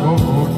Oh. go home.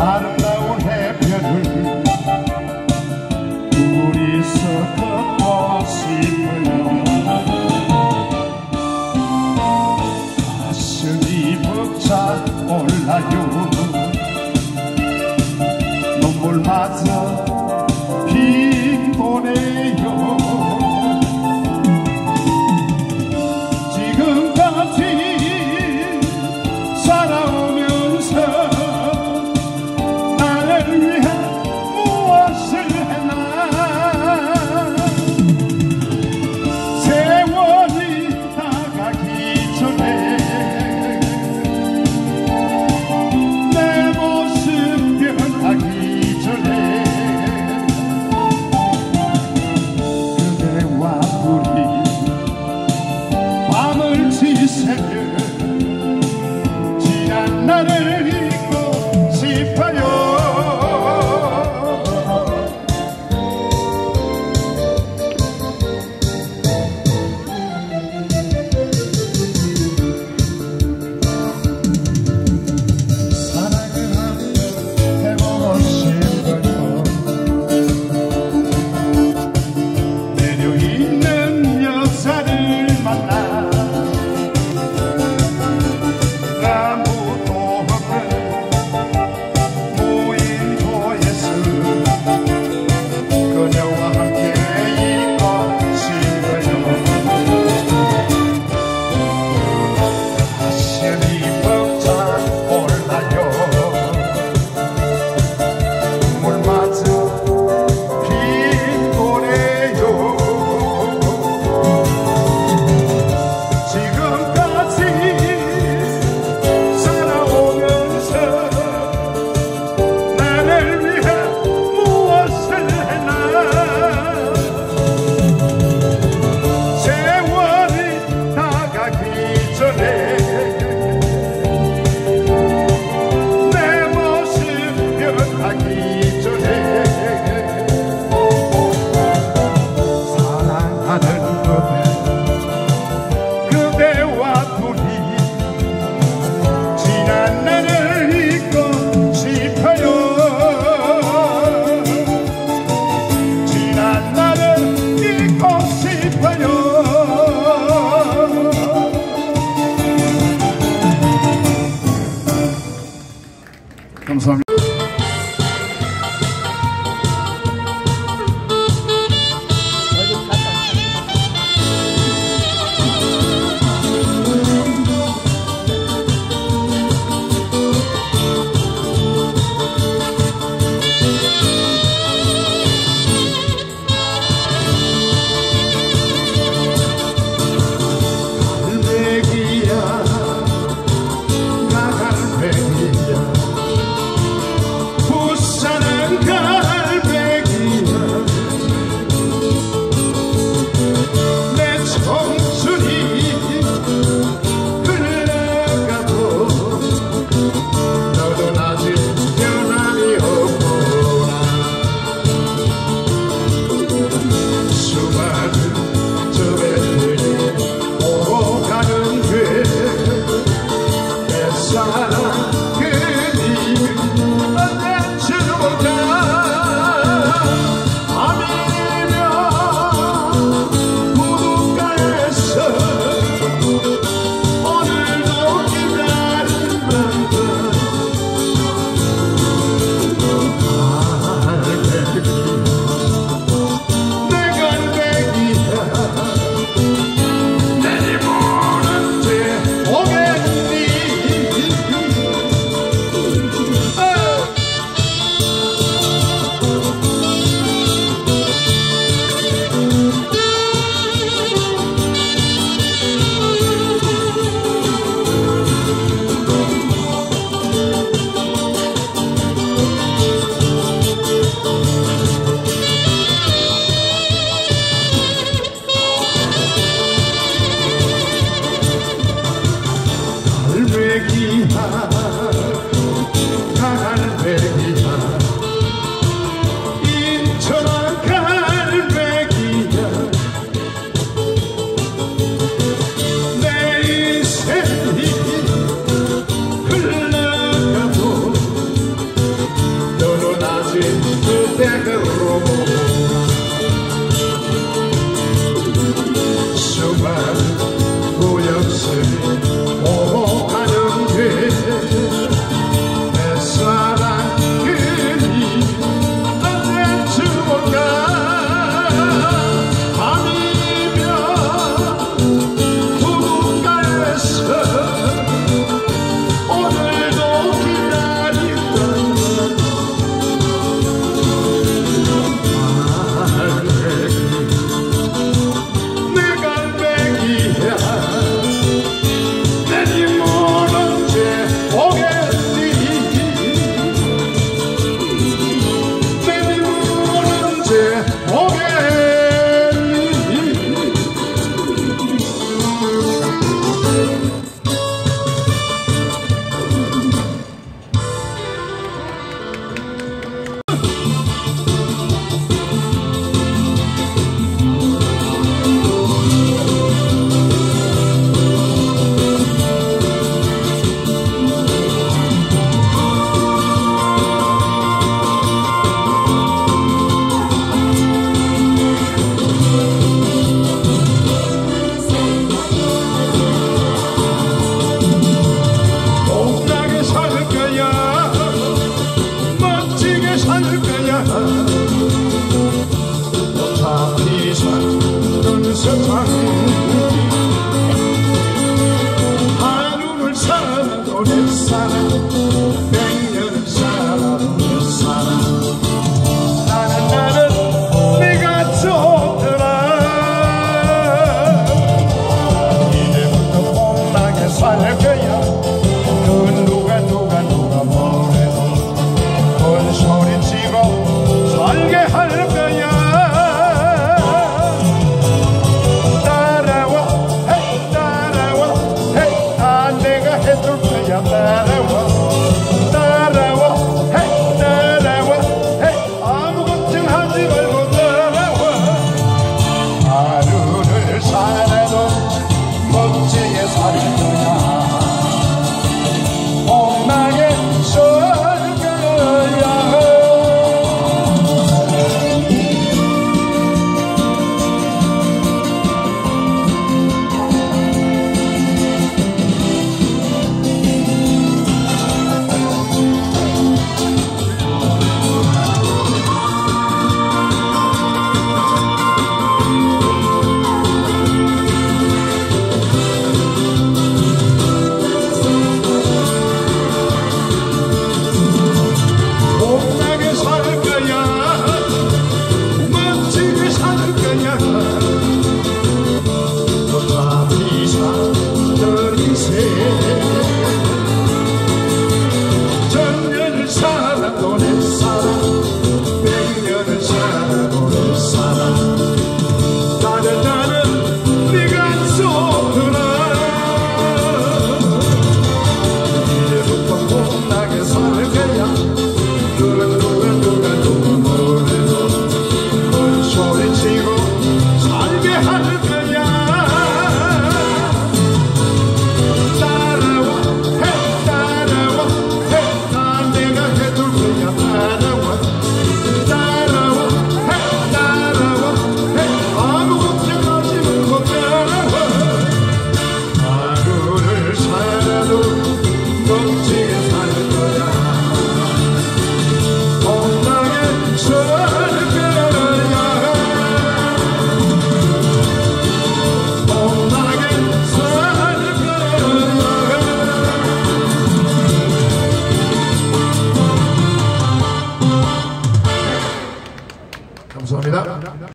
Claro.